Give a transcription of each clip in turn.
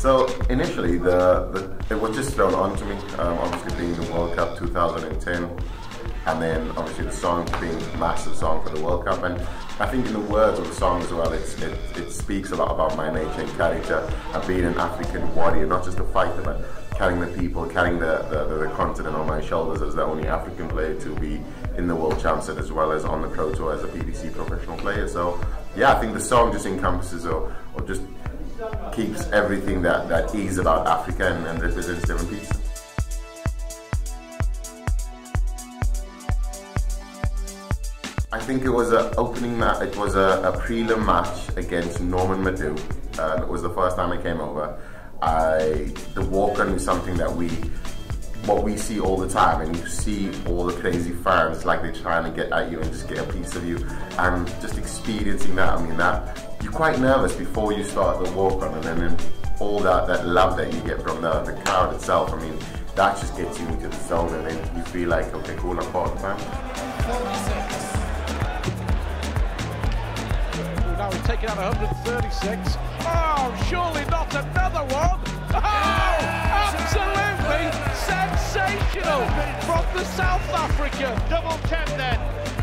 So initially, the, the it was just thrown on to me. Um, obviously, being the World Cup 2010, and then obviously the song being a massive song for the World Cup, and I think in the words of the song as well, it, it speaks a lot about my nature and character and being an African warrior, not just a fighter, but carrying the people, carrying the, the, the, continent on my shoulders as the only African player to be in the World Champs as well as on the Pro Tour as a PDC professional player. So yeah, I think the song just encompasses or, or just keeps everything that, that is about Africa and, and represents Devon Petersen. I think it was an opening match, it was a, a prelim match against Norman Madhoo. Um, it was the first time I came over. I, the walk-on is something that we, what we see all the time and you see all the crazy fans like they're trying to get at you and just get a piece of you and just experiencing that, I mean that you're quite nervous before you start the walk on and then all that, that love that you get from the, the crowd itself, I mean, that just gets you into the zone and then you feel like, okay, cool, I'm part of the. Now he's taken out 136. Oh, surely not another one. Oh, sensational from the South African. Double 10 then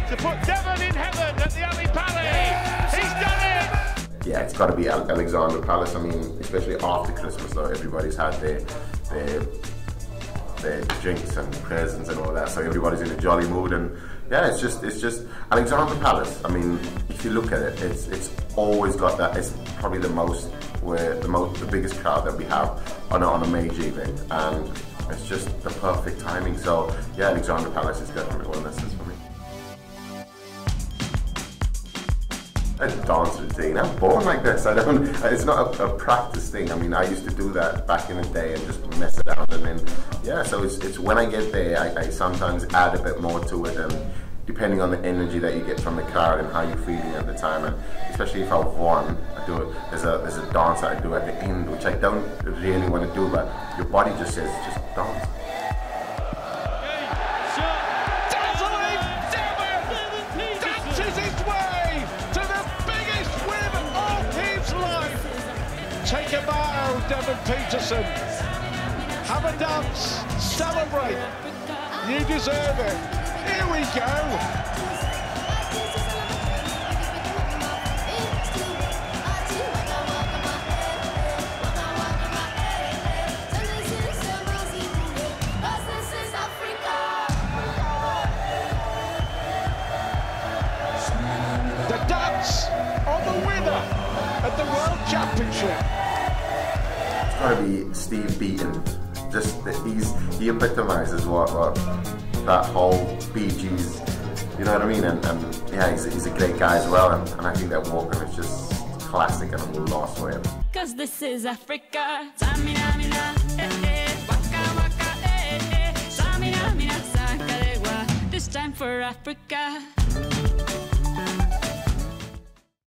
to put Devon in heaven at the Ali Pali. He's done it yeah, it's got to be Alexandra Palace. I mean, especially after Christmas, though, everybody's had their their their drinks and presents and all that, so everybody's in a jolly mood. And yeah, it's just it's just Alexandra Palace. I mean, if you look at it, it's it's always got that. It's probably the most where the most the biggest crowd that we have on a, on a major event, and it's just the perfect timing. So yeah, Alexandra Palace is definitely one of the for me. a dance routine. I'm born like this. I don't. It's not a, a, practice thing. I mean, I used to do that back in the day and just mess it up, and then yeah. So it's it's when I get there, I, I sometimes add a bit more to it, and depending on the energy that you get from the crowd and how you're feeling at the time, and especially if I've won, I do it. There's a there's a dance that I do at the end, which I don't really want to do, but your body just says just dance. Take a bow, Devon Petersen. Have a dance, celebrate. You deserve it. Here we go. the World Championship. It's got to be Steve Beaton. Just he's he epitomizes what, what that whole Bee Gees, you know what I mean? And, and yeah, he's, he's, a great guy as well. And, and I think that Walker is just classic and I'm lost for him. Cause this is Africa. This time for Africa.